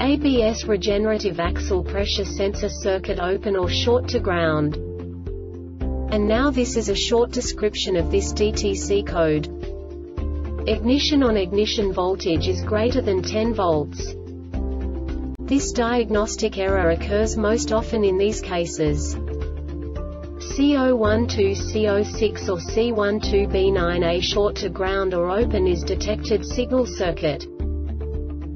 ABS regenerative axle pressure sensor circuit open or short to ground. And now this is a short description of this DTC code. Ignition on ignition voltage is greater than 10 volts. This diagnostic error occurs most often in these cases. C012 C06 or C12B9A short to ground or open is detected signal circuit.